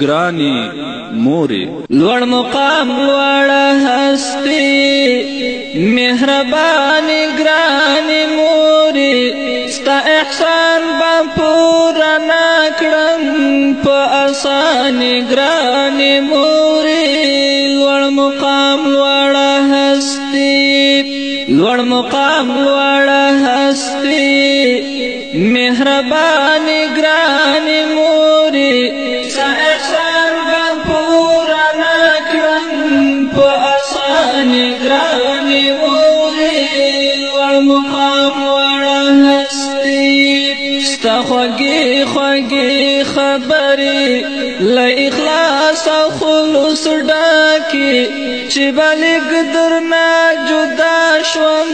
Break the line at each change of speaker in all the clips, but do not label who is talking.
گرانی مورې لوړ مقام لوړه هستی مهرباني گرانی مورې ستا احسان به پورا نکړم په اساني گرانی مورې لوړ مقام لوړه هستی لوړ مقام لوړه هستی مهربان لا اخلاص او خلوص ډاکی چې بلګ درنا جدا شوم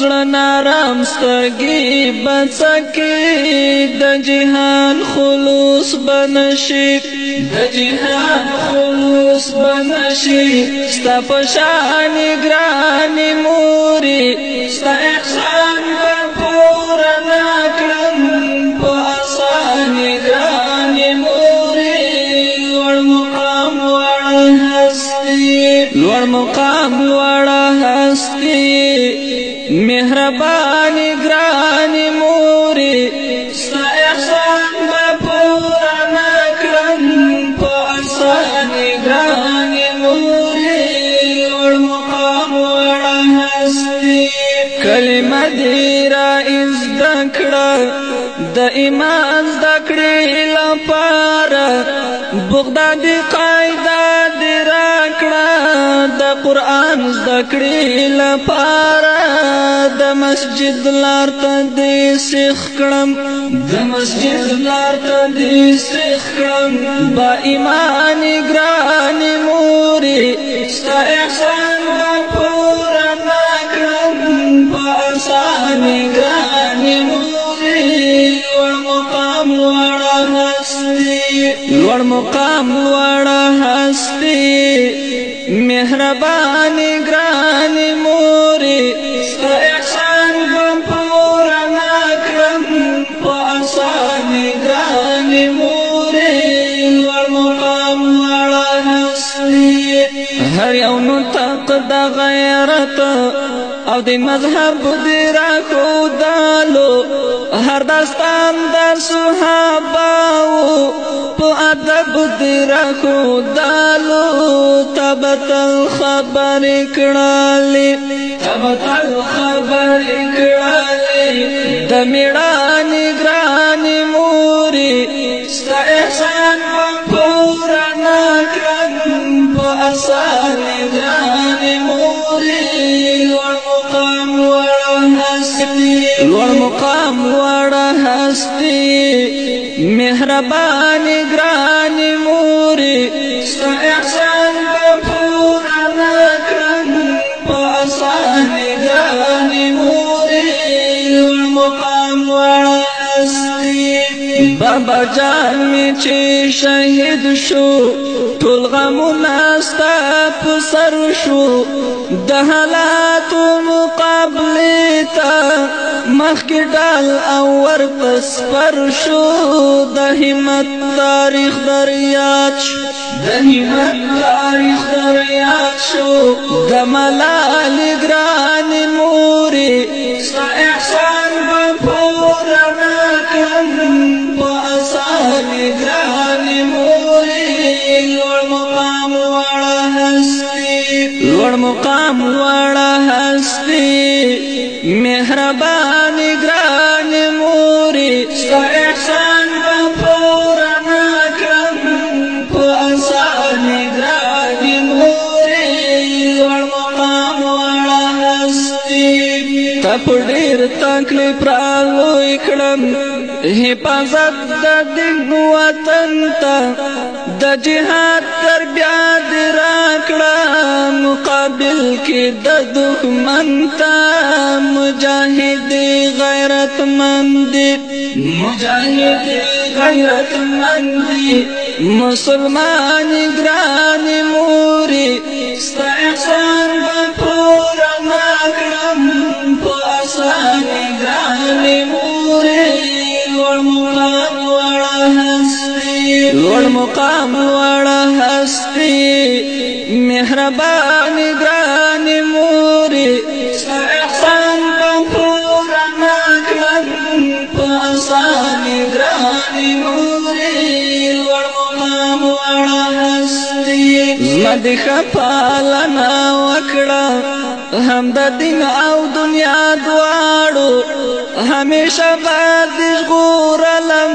زړه نارام ستګي بچکی د جهان خلوص بنشي د جهان خلوص بنشي ستا په شان ګرانی موري ستا احسان بنشي لوړ مقام لوړه هستی مهربان ګران موري ستا احسان به پورا نکړم په آسان ګران موري لوړ مقام لوړه هستی کلمه دې را زده کړه د ایمان زده کړې لپاره بغداد قا قران زکړې لپاره د مسجد لار ته دې سیخ کړم د مسجد لار ته دې سیخ کړم با ایمان ګران موري ستا احسان به پورا نه کړم په آسان ګران موري لوړ مقام لوړ هستی لوړ مقام لوړ مهربان ګران مور احسان بم پور نه کړم په آسان ګران مور ور مقام وړ حسني هر یو نو تق د غیرت او د مذهب دی را خو دالو داردستان د صحاباو په ادب دې راکو دالو تبتل خبر کړه لې تبتل خبر کړه لې د میړه لوړ مقام وړه هستی مهربان ګران مور ستا احسان بابا جان می چې شهید شو ټول غمونه ستا په سر شو د حالات مقابله تا مخکې ډال او ور پس پر شو د همت تاریخ دریاچ د همت تاریخ دریاچ شو د ملال ګران موري ستا احسان به پورا نه کړم مقام وړه هستی مهربان ګران موري ستا احسان به پورا نکم په آسان ګران موري وړ مقام وړه هستی تپ ډیر تکلیف راوي کړم حفاظت د دین وطن ته د جهاد تر بیا د راکړه مقابل کې د دښمن ته مجاهد غیرتمند مجاهد غیرتمند مسلمان ګران موري ستا احسان به پورا ما کړم په اسانه مقام وړه هستی لوړ مقام وړه هستی مهربان ګران موري احسان په پورا ما کړم په آسان ګران موري لوړ مقام وړه هستی زمد خپالنا وکړه هم د دین او دنیا دواړو همیشه باندې غورلم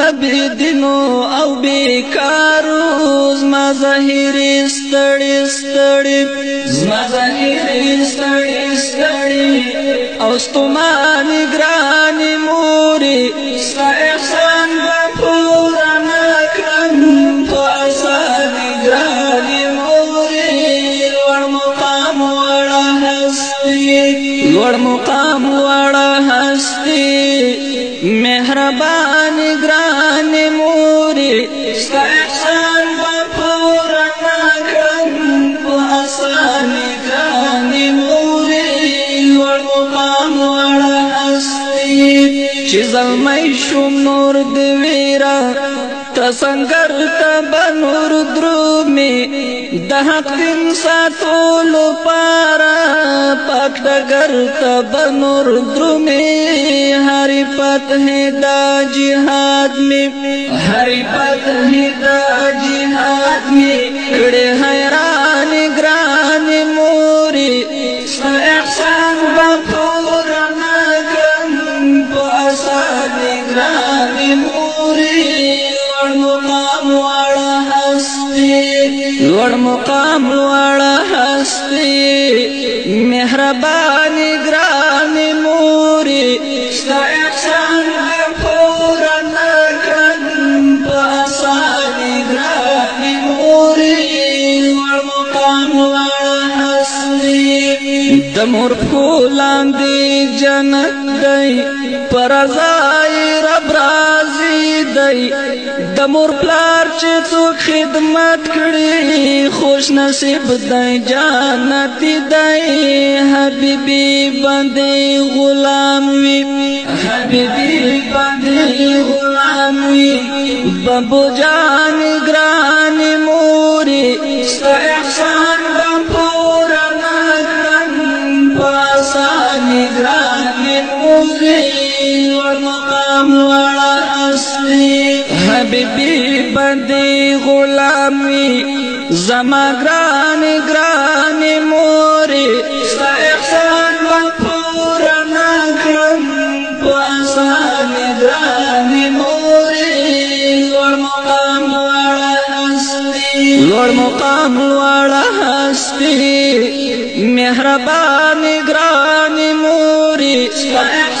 لبی دینو او بیکارو زما ظاهر ستړي ستړي زما ظاهر ستړي ستړي او ستما نگرانی موري ستا احسان مهربان ګران مورې ستا احسان به پورا کړم په آسان ګران مورې ور مقام وړ هستي چې زلمی شوم نور سنگر تبنور درومی دحق دن ساتولو پارا پاک ڈگر تبنور درومی ہری پتہ دا جہاد میں ہری پتہ دا لوړ مقام لوړه هستی مهربان ګران موري ستا احسان پورا نکړم په آسان ګران موري لوړ مقام لوړه هستی د مور فولاندې جنت دی پر ځای رب راز دی د مور پلار چې څوک خدمت کړي خوش نصیب دی جنت دی حبیبی باندې غلام وی حبیبی باندې غلام وی بابو جان ګران موري احسان بپور نه ګران بی بی بندی غلامی زما گران گران موری ستا احسان من پورا نکرم پا آسان گران موری لوڑ مقام وڑا ہستی لوڑ مقام وڑا ہستی مہربان گران موری ستا احسان